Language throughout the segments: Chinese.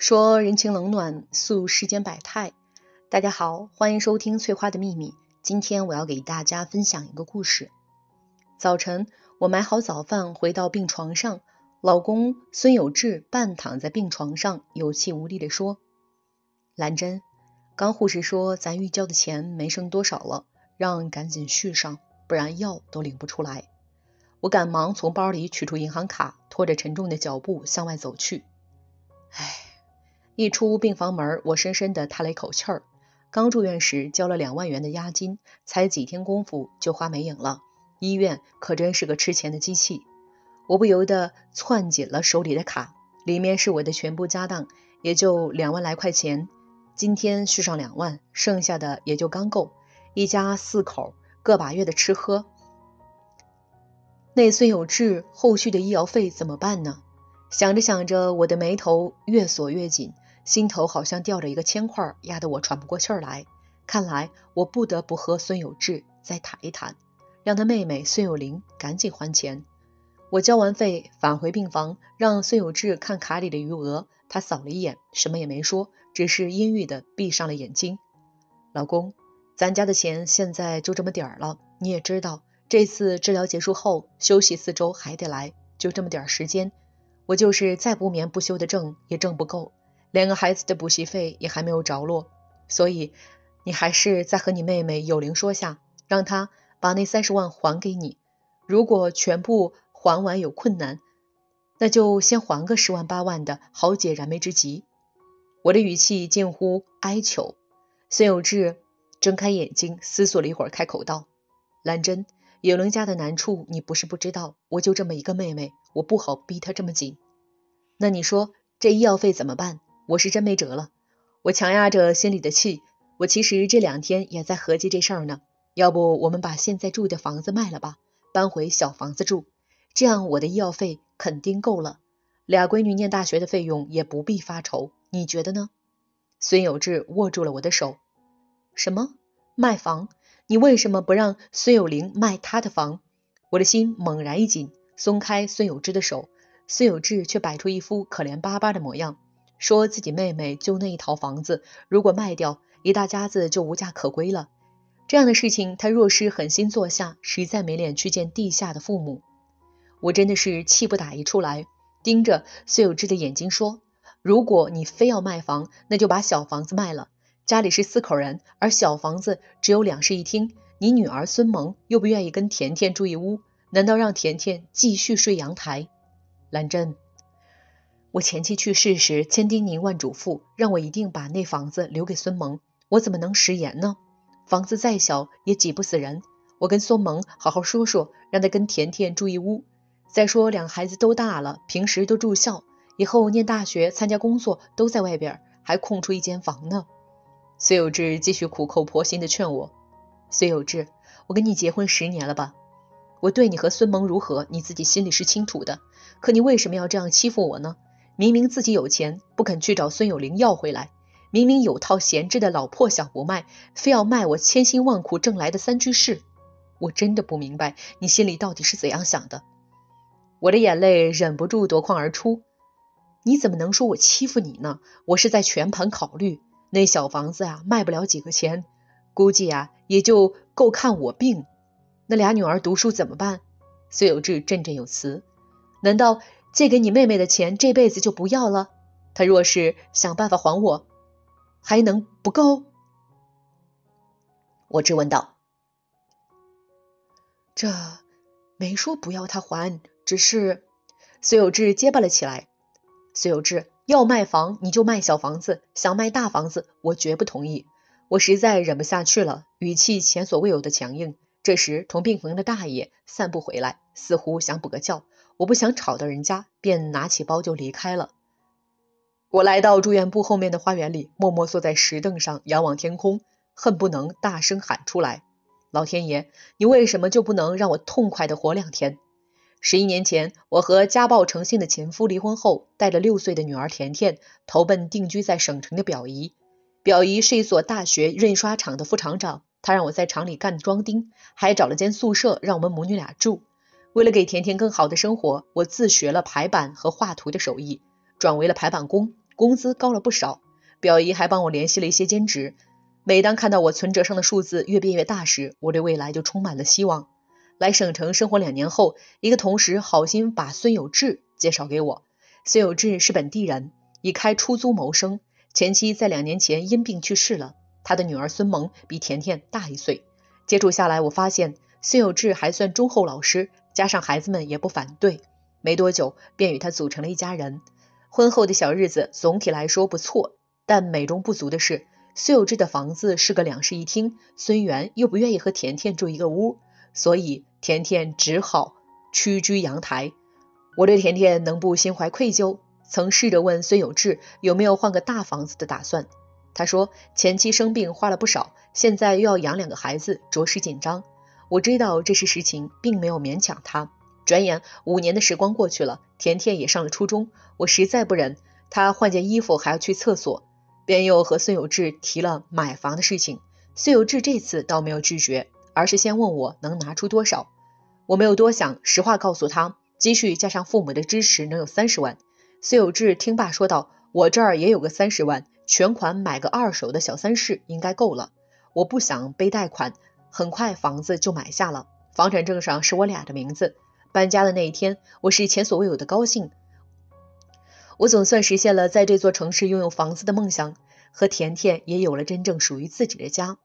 说人情冷暖，诉世间百态。大家好，欢迎收听翠花的秘密。今天我要给大家分享一个故事。早晨，我买好早饭，回到病床上，老公孙有志半躺在病床上，有气无力地说：“兰珍，刚护士说咱预交的钱没剩多少了，让赶紧续上，不然药都领不出来。”我赶忙从包里取出银行卡，拖着沉重的脚步向外走去。唉。一出病房门，我深深地叹了一口气儿。刚住院时交了两万元的押金，才几天功夫就花没影了。医院可真是个吃钱的机器。我不由得攥紧了手里的卡，里面是我的全部家当，也就两万来块钱。今天续上两万，剩下的也就刚够一家四口个把月的吃喝。那孙有志后续的医药费怎么办呢？想着想着，我的眉头越锁越紧。心头好像吊着一个铅块，压得我喘不过气来。看来我不得不和孙有志再谈一谈，让他妹妹孙有玲赶紧还钱。我交完费返回病房，让孙有志看卡里的余额。他扫了一眼，什么也没说，只是阴郁的闭上了眼睛。老公，咱家的钱现在就这么点儿了。你也知道，这次治疗结束后休息四周还得来，就这么点时间，我就是再不眠不休的挣，也挣不够。两个孩子的补习费也还没有着落，所以你还是再和你妹妹有玲说下，让她把那三十万还给你。如果全部还完有困难，那就先还个十万八万的，好解燃眉之急。我的语气近乎哀求。孙有志睁开眼睛，思索了一会儿，开口道：“兰珍，有玲家的难处你不是不知道，我就这么一个妹妹，我不好逼她这么紧。那你说这医药费怎么办？”我是真没辙了，我强压着心里的气。我其实这两天也在合计这事儿呢。要不我们把现在住的房子卖了吧，搬回小房子住，这样我的医药费肯定够了，俩闺女念大学的费用也不必发愁。你觉得呢？孙有志握住了我的手。什么？卖房？你为什么不让孙有玲卖她的房？我的心猛然一紧，松开孙有志的手。孙有志却摆出一副可怜巴巴的模样。说自己妹妹就那一套房子，如果卖掉，一大家子就无家可归了。这样的事情，他若是狠心做下，实在没脸去见地下的父母。我真的是气不打一处来，盯着孙有志的眼睛说：“如果你非要卖房，那就把小房子卖了。家里是四口人，而小房子只有两室一厅。你女儿孙萌又不愿意跟甜甜住一屋，难道让甜甜继续睡阳台？”兰珍。我前妻去世时千叮咛万嘱咐，让我一定把那房子留给孙萌，我怎么能食言呢？房子再小也挤不死人，我跟孙萌好好说说，让他跟甜甜住一屋。再说两个孩子都大了，平时都住校，以后念大学、参加工作都在外边，还空出一间房呢。孙有志继续苦口婆心地劝我：“孙有志，我跟你结婚十年了吧？我对你和孙萌如何，你自己心里是清楚的，可你为什么要这样欺负我呢？”明明自己有钱，不肯去找孙有龄要回来；明明有套闲置的老破小不卖，非要卖我千辛万苦挣来的三居室。我真的不明白你心里到底是怎样想的。我的眼泪忍不住夺眶而出。你怎么能说我欺负你呢？我是在全盘考虑，那小房子啊，卖不了几个钱，估计啊也就够看我病。那俩女儿读书怎么办？孙有志振振有词。难道？借给你妹妹的钱，这辈子就不要了。他若是想办法还我，还能不够？我质问道。这没说不要他还，只是孙有志结巴了起来。孙有志要卖房，你就卖小房子；想卖大房子，我绝不同意。我实在忍不下去了，语气前所未有的强硬。这时，同病房的大爷散步回来，似乎想补个觉。我不想吵到人家，便拿起包就离开了。我来到住院部后面的花园里，默默坐在石凳上，仰望天空，恨不能大声喊出来：“老天爷，你为什么就不能让我痛快的活两天？”十一年前，我和家暴成性的前夫离婚后，带着六岁的女儿甜甜，投奔定居在省城的表姨。表姨是一所大学印刷厂的副厂长，她让我在厂里干装丁，还找了间宿舍让我们母女俩住。为了给甜甜更好的生活，我自学了排版和画图的手艺，转为了排版工，工资高了不少。表姨还帮我联系了一些兼职。每当看到我存折上的数字越变越大时，我对未来就充满了希望。来省城生活两年后，一个同事好心把孙有志介绍给我。孙有志是本地人，以开出租谋生，前妻在两年前因病去世了。他的女儿孙萌比甜甜大一岁。接触下来，我发现孙有志还算忠厚老实，加上孩子们也不反对，没多久便与他组成了一家人。婚后的小日子总体来说不错，但美中不足的是，孙有志的房子是个两室一厅，孙元又不愿意和甜甜住一个屋，所以。甜甜只好屈居阳台。我对甜甜能不心怀愧疚？曾试着问孙有志有没有换个大房子的打算。他说前妻生病花了不少，现在又要养两个孩子，着实紧张。我知道这是实情，并没有勉强他。转眼五年的时光过去了，甜甜也上了初中。我实在不忍她换件衣服还要去厕所，便又和孙有志提了买房的事情。孙有志这次倒没有拒绝。而是先问我能拿出多少，我没有多想，实话告诉他，积蓄加上父母的支持能有三十万。孙有志听罢说道：“我这儿也有个三十万，全款买个二手的小三室应该够了。我不想背贷款，很快房子就买下了，房产证上是我俩的名字。搬家的那一天，我是前所未有的高兴，我总算实现了在这座城市拥有房子的梦想，和甜甜也有了真正属于自己的家。”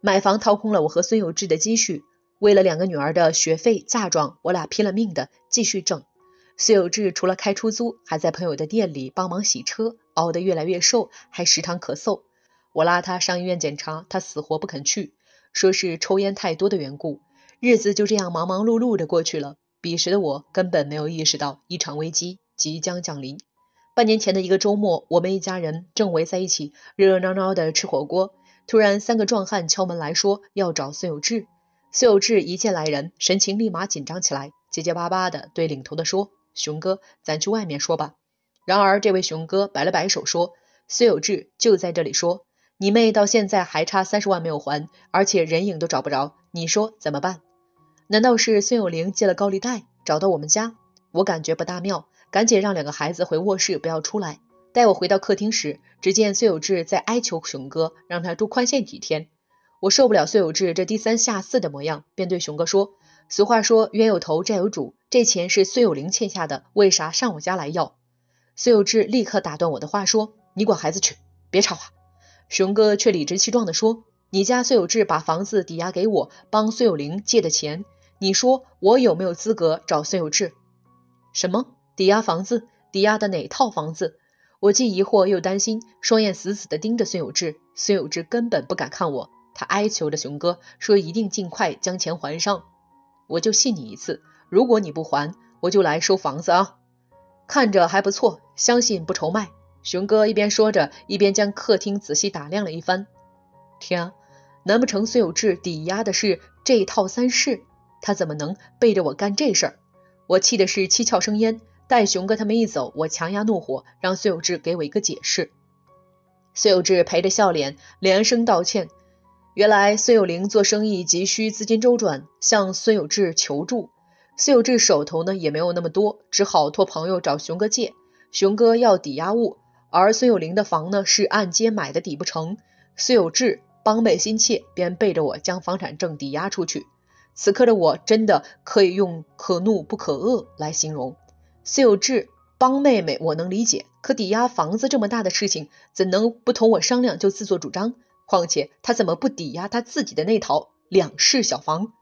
买房掏空了我和孙有志的积蓄，为了两个女儿的学费嫁妆，我俩拼了命的继续挣。孙有志除了开出租，还在朋友的店里帮忙洗车，熬得越来越瘦，还时常咳嗽。我拉他上医院检查，他死活不肯去，说是抽烟太多的缘故。日子就这样忙忙碌碌的过去了。彼时的我根本没有意识到一场危机即将降临。半年前的一个周末，我们一家人正围在一起热热闹闹的吃火锅。突然，三个壮汉敲门来说要找孙有志。孙有志一见来人，神情立马紧张起来，结结巴巴的对领头的说：“熊哥，咱去外面说吧。”然而，这位熊哥摆了摆手说：“孙有志就在这里说，你妹到现在还差三十万没有还，而且人影都找不着，你说怎么办？难道是孙有玲借了高利贷找到我们家？我感觉不大妙，赶紧让两个孩子回卧室，不要出来。”待我回到客厅时，只见孙有志在哀求熊哥让他多宽限几天。我受不了孙有志这低三下四的模样，便对熊哥说：“俗话说冤有头债有主，这钱是孙有玲欠下的，为啥上我家来要？”孙有志立刻打断我的话说：“你管孩子去，别吵话。”熊哥却理直气壮地说：“你家孙有志把房子抵押给我，帮孙有玲借的钱，你说我有没有资格找孙有志？”什么抵押房子？抵押的哪套房子？我既疑惑又担心，双眼死死地盯着孙有志。孙有志根本不敢看我，他哀求着熊哥说：“一定尽快将钱还上，我就信你一次。如果你不还，我就来收房子啊！看着还不错，相信不愁卖。”熊哥一边说着，一边将客厅仔细打量了一番。天啊，难不成孙有志抵押的是这套三室？他怎么能背着我干这事儿？我气的是七窍生烟。待熊哥他们一走，我强压怒火，让孙有志给我一个解释。孙有志陪着笑脸，连声道歉。原来孙有玲做生意急需资金周转，向孙有志求助。孙有志手头呢也没有那么多，只好托朋友找熊哥借。熊哥要抵押物，而孙有龄的房呢是按揭买的，抵不成。孙有志帮妹心切，便背着我将房产证抵押出去。此刻的我真的可以用可怒不可遏来形容。孙有志帮妹妹，我能理解。可抵押房子这么大的事情，怎能不同我商量就自作主张？况且他怎么不抵押他自己的那套两室小房？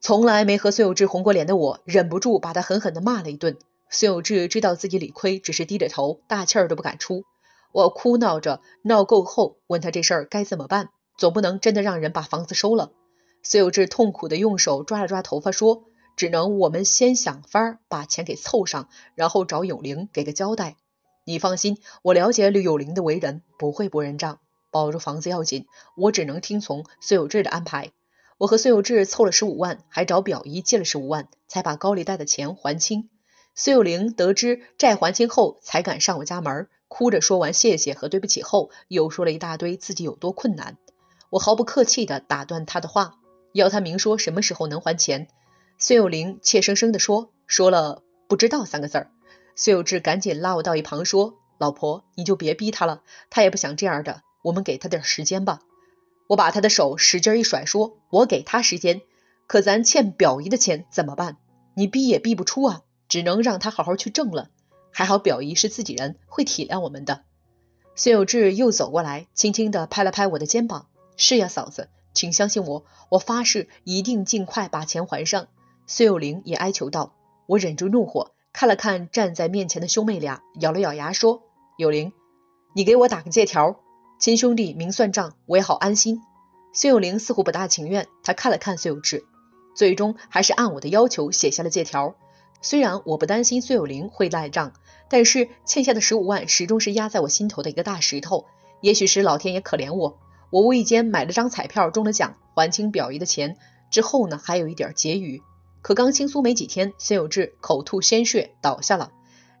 从来没和孙有志红过脸的我，忍不住把他狠狠地骂了一顿。孙有志知道自己理亏，只是低着头，大气儿都不敢出。我哭闹着，闹够后，问他这事儿该怎么办？总不能真的让人把房子收了。孙有志痛苦地用手抓了抓头发，说。只能我们先想法把钱给凑上，然后找永玲给个交代。你放心，我了解吕有玲的为人，不会不认账。保住房子要紧，我只能听从孙有志的安排。我和孙有志凑了十五万，还找表姨借了十五万，才把高利贷的钱还清。孙有灵得知债还清后，才敢上我家门，哭着说完谢谢和对不起后，又说了一大堆自己有多困难。我毫不客气地打断他的话，要他明说什么时候能还钱。孙有玲怯生生地说：“说了不知道三个字儿。”孙有志赶紧拉我到一旁说：“老婆，你就别逼他了，他也不想这样的，我们给他点时间吧。我把他的手使劲一甩，说：“我给他时间，可咱欠表姨的钱怎么办？你逼也逼不出啊，只能让他好好去挣了。还好表姨是自己人，会体谅我们的。”孙有志又走过来，轻轻地拍了拍我的肩膀：“是呀，嫂子，请相信我，我发誓一定尽快把钱还上。”孙有玲也哀求道：“我忍住怒火。”看了看站在面前的兄妹俩，咬了咬牙说：“有灵，你给我打个借条，亲兄弟明算账，我也好安心。”孙有灵似乎不大情愿，他看了看孙有志，最终还是按我的要求写下了借条。虽然我不担心孙有灵会赖账，但是欠下的十五万始终是压在我心头的一个大石头。也许是老天爷可怜我，我无意间买了张彩票中了奖，还清表姨的钱之后呢，还有一点结余。可刚清苏没几天，孙有志口吐鲜血倒下了。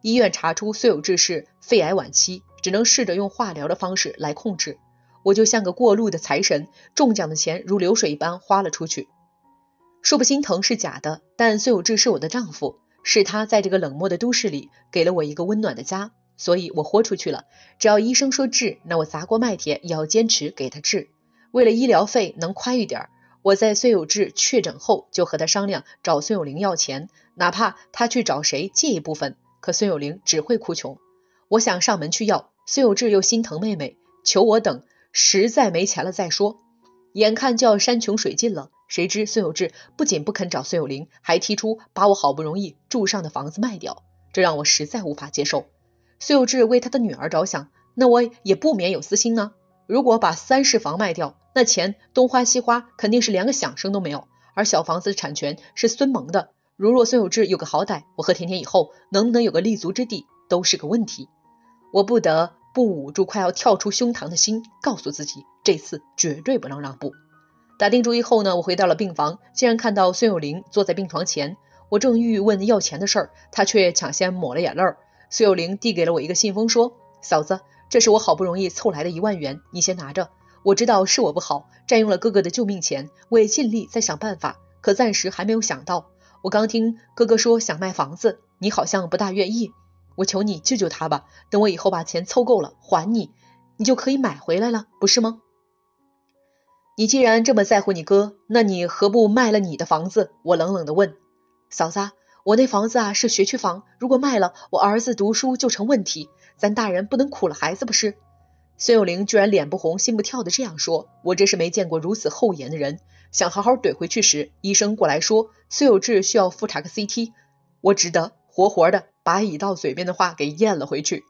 医院查出孙有志是肺癌晚期，只能试着用化疗的方式来控制。我就像个过路的财神，中奖的钱如流水一般花了出去。说不心疼是假的，但孙有志是我的丈夫，是他在这个冷漠的都市里给了我一个温暖的家，所以我豁出去了。只要医生说治，那我砸锅卖铁也要坚持给他治。为了医疗费能宽裕点。我在孙有志确诊后就和他商量找孙有玲要钱，哪怕他去找谁借一部分，可孙有玲只会哭穷。我想上门去要，孙有志又心疼妹妹，求我等，实在没钱了再说。眼看就要山穷水尽了，谁知孙有志不仅不肯找孙有林，还提出把我好不容易住上的房子卖掉，这让我实在无法接受。孙有志为他的女儿着想，那我也不免有私心啊。如果把三室房卖掉，那钱东花西花，肯定是连个响声都没有。而小房子的产权是孙萌的，如若孙有志有个好歹，我和甜甜以后能不能有个立足之地，都是个问题。我不得不捂住快要跳出胸膛的心，告诉自己，这次绝对不能让步。打定主意后呢，我回到了病房，竟然看到孙有玲坐在病床前。我正欲问要钱的事儿，她却抢先抹了眼泪儿。孙有玲递给了我一个信封，说：“嫂子。”这是我好不容易凑来的一万元，你先拿着。我知道是我不好，占用了哥哥的救命钱，我也尽力在想办法，可暂时还没有想到。我刚听哥哥说想卖房子，你好像不大愿意。我求你救救他吧，等我以后把钱凑够了还你，你就可以买回来了，不是吗？你既然这么在乎你哥，那你何不卖了你的房子？我冷冷的问。嫂子，我那房子啊是学区房，如果卖了，我儿子读书就成问题。咱大人不能苦了孩子不是？孙有玲居然脸不红心不跳的这样说，我真是没见过如此厚颜的人。想好好怼回去时，医生过来说孙有志需要复查个 CT，我只得活活的把已到嘴边的话给咽了回去。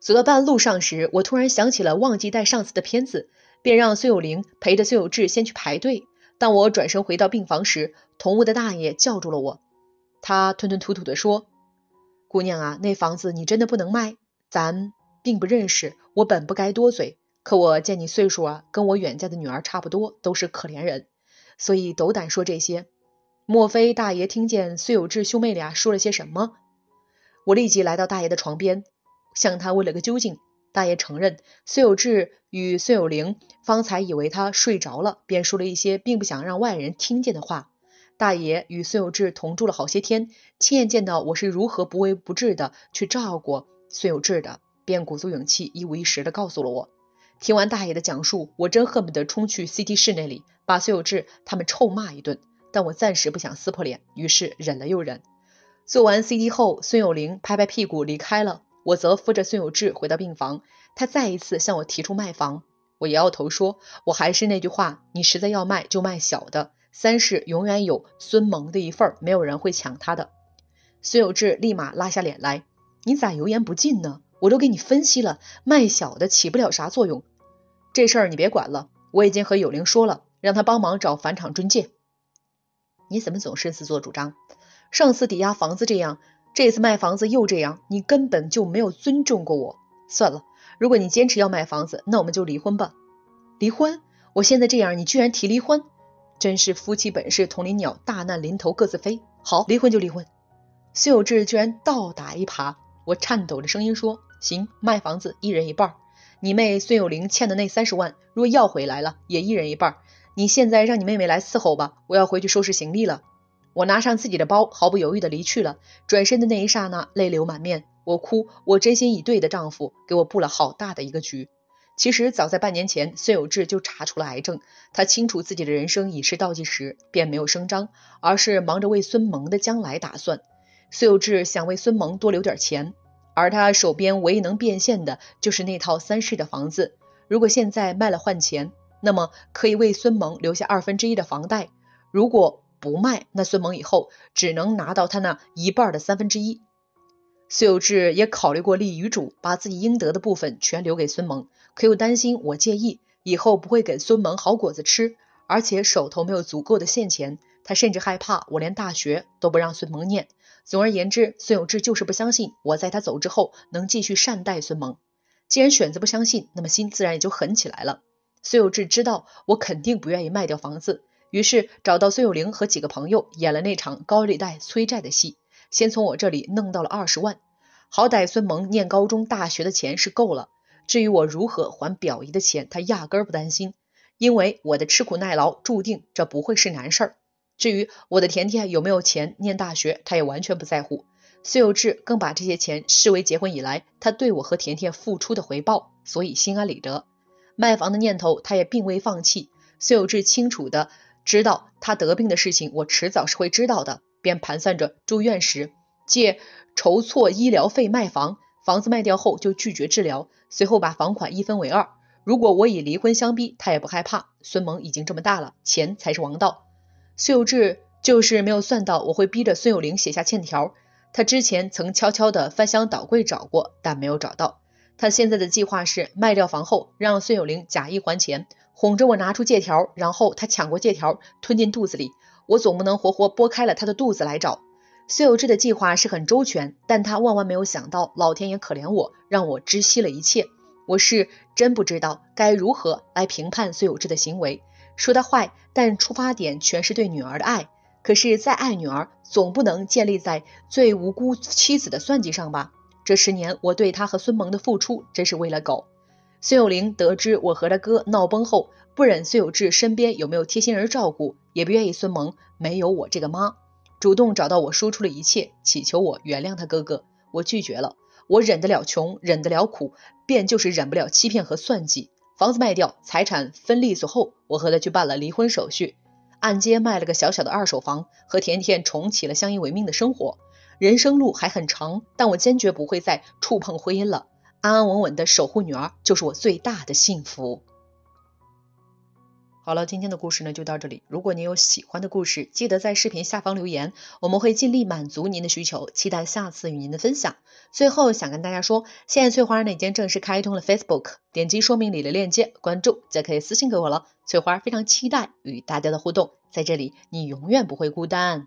走到半路上时，我突然想起了忘记带上次的片子，便让孙有玲陪着孙有志先去排队。当我转身回到病房时，同屋的大爷叫住了我，他吞吞吐吐地说。姑娘啊，那房子你真的不能卖，咱并不认识，我本不该多嘴，可我见你岁数啊，跟我远嫁的女儿差不多，都是可怜人，所以斗胆说这些。莫非大爷听见孙有志兄妹俩说了些什么？我立即来到大爷的床边，向他问了个究竟。大爷承认，孙有志与孙有玲方才以为他睡着了，便说了一些并不想让外人听见的话。大爷与孙有志同住了好些天，亲眼见到我是如何不微不至的去照顾孙有志的，便鼓足勇气，一五一十的告诉了我。听完大爷的讲述，我真恨不得冲去 CT 室那里把孙有志他们臭骂一顿，但我暂时不想撕破脸，于是忍了又忍。做完 CT 后，孙有玲拍拍屁股离开了，我则扶着孙有志回到病房。他再一次向我提出卖房，我摇摇头说：“我还是那句话，你实在要卖就卖小的。”三是永远有孙萌的一份，没有人会抢他的。孙有志立马拉下脸来：“你咋油盐不进呢？我都给你分析了，卖小的起不了啥作用。这事儿你别管了，我已经和有灵说了，让他帮忙找返场中介。你怎么总是自作主张？上次抵押房子这样，这次卖房子又这样，你根本就没有尊重过我。算了，如果你坚持要卖房子，那我们就离婚吧。离婚？我现在这样，你居然提离婚？”真是夫妻本是同林鸟，大难临头各自飞。好，离婚就离婚。孙有志居然倒打一耙，我颤抖着声音说：“行，卖房子一人一半。你妹孙有玲欠的那三十万，若要回来了，也一人一半。你现在让你妹妹来伺候吧，我要回去收拾行李了。”我拿上自己的包，毫不犹豫的离去了。转身的那一刹那，泪流满面。我哭，我真心以对的丈夫给我布了好大的一个局。其实早在半年前，孙有志就查出了癌症。他清楚自己的人生已是倒计时，便没有声张，而是忙着为孙萌的将来打算。孙有志想为孙萌多留点钱，而他手边唯一能变现的就是那套三室的房子。如果现在卖了换钱，那么可以为孙萌留下二分之一的房贷；如果不卖，那孙萌以后只能拿到他那一半的三分之一。孙有志也考虑过立遗嘱，把自己应得的部分全留给孙萌。可又担心我介意，以后不会给孙萌好果子吃，而且手头没有足够的现钱，他甚至害怕我连大学都不让孙萌念。总而言之，孙有志就是不相信我在他走之后能继续善待孙萌。既然选择不相信，那么心自然也就狠起来了。孙有志知道我肯定不愿意卖掉房子，于是找到孙有玲和几个朋友演了那场高利贷催债的戏，先从我这里弄到了二十万，好歹孙萌念高中、大学的钱是够了。至于我如何还表姨的钱，他压根儿不担心，因为我的吃苦耐劳注定这不会是难事儿。至于我的甜甜有没有钱念大学，他也完全不在乎。孙有志更把这些钱视为结婚以来他对我和甜甜付出的回报，所以心安理得。卖房的念头他也并未放弃。孙有志清楚的知道他得病的事情，我迟早是会知道的，便盘算着住院时借筹措医疗费卖房。房子卖掉后就拒绝治疗，随后把房款一分为二。如果我以离婚相逼，他也不害怕。孙萌已经这么大了，钱才是王道。孙有志就是没有算到我会逼着孙有玲写下欠条。他之前曾悄悄地翻箱倒柜找过，但没有找到。他现在的计划是卖掉房后，让孙有玲假意还钱，哄着我拿出借条，然后他抢过借条吞进肚子里。我总不能活活剥开了他的肚子来找。孙有志的计划是很周全，但他万万没有想到，老天爷可怜我，让我知悉了一切。我是真不知道该如何来评判孙有志的行为。说他坏，但出发点全是对女儿的爱。可是再爱女儿，总不能建立在最无辜妻子的算计上吧？这十年我对他和孙萌的付出，真是喂了狗。孙有龄得知我和他哥闹崩后，不忍孙有志身边有没有贴心人照顾，也不愿意孙萌没有我这个妈。主动找到我，说出了一切，祈求我原谅他哥哥。我拒绝了。我忍得了穷，忍得了苦，便就是忍不了欺骗和算计。房子卖掉，财产分利索后，我和他去办了离婚手续，按揭卖了个小小的二手房，和甜甜重启了相依为命的生活。人生路还很长，但我坚决不会再触碰婚姻了。安安稳稳的守护女儿，就是我最大的幸福。好了，今天的故事呢就到这里。如果您有喜欢的故事，记得在视频下方留言，我们会尽力满足您的需求。期待下次与您的分享。最后想跟大家说，现在翠花呢已经正式开通了 Facebook，点击说明里的链接关注就可以私信给我了。翠花非常期待与大家的互动，在这里你永远不会孤单。